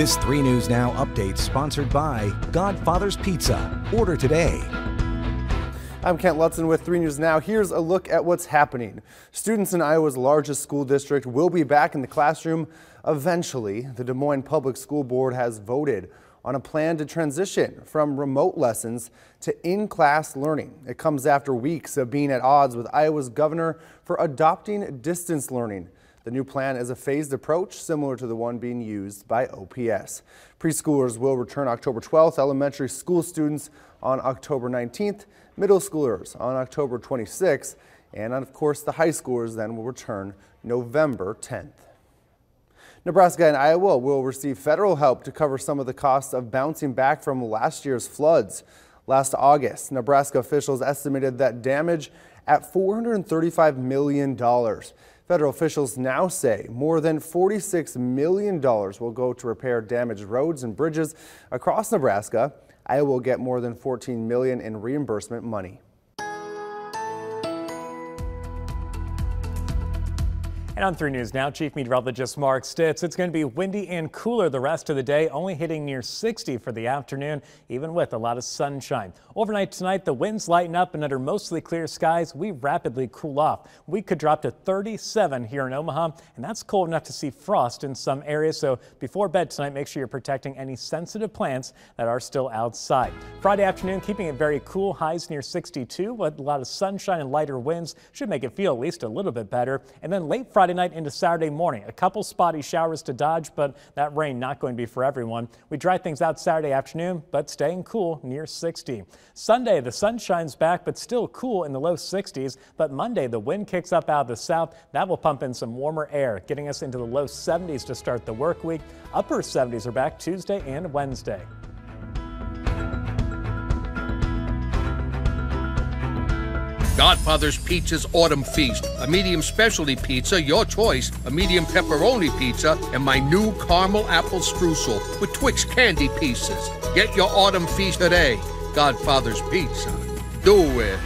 This 3 News Now update sponsored by Godfather's Pizza. Order today. I'm Kent Lutzen with 3 News Now. Here's a look at what's happening. Students in Iowa's largest school district will be back in the classroom eventually. The Des Moines Public School Board has voted on a plan to transition from remote lessons to in-class learning. It comes after weeks of being at odds with Iowa's governor for adopting distance learning. The new plan is a phased approach similar to the one being used by OPS. Preschoolers will return October 12th, elementary school students on October 19th, middle schoolers on October 26th, and of course the high schoolers then will return November 10th. Nebraska and Iowa will receive federal help to cover some of the costs of bouncing back from last year's floods. Last August, Nebraska officials estimated that damage at $435 million. Federal officials now say more than $46 million will go to repair damaged roads and bridges across Nebraska. Iowa will get more than 14 million in reimbursement money. And on 3 News Now, Chief Meteorologist Mark Stitz. It's going to be windy and cooler the rest of the day, only hitting near 60 for the afternoon, even with a lot of sunshine. Overnight tonight, the winds lighten up and under mostly clear skies, we rapidly cool off. We could drop to 37 here in Omaha, and that's cold enough to see frost in some areas. So before bed tonight, make sure you're protecting any sensitive plants that are still outside. Friday afternoon, keeping it very cool, highs near 62 with a lot of sunshine and lighter winds should make it feel at least a little bit better. And then late Friday Friday night into Saturday morning. A couple spotty showers to dodge, but that rain not going to be for everyone. We dry things out Saturday afternoon, but staying cool near 60. Sunday, the sun shines back, but still cool in the low 60s. But Monday, the wind kicks up out of the south. That will pump in some warmer air, getting us into the low 70s to start the work week. Upper 70s are back Tuesday and Wednesday. Godfather's Pizza's Autumn Feast, a medium specialty pizza, your choice, a medium pepperoni pizza, and my new caramel apple streusel with Twix candy pieces. Get your Autumn Feast today. Godfather's Pizza. Do it.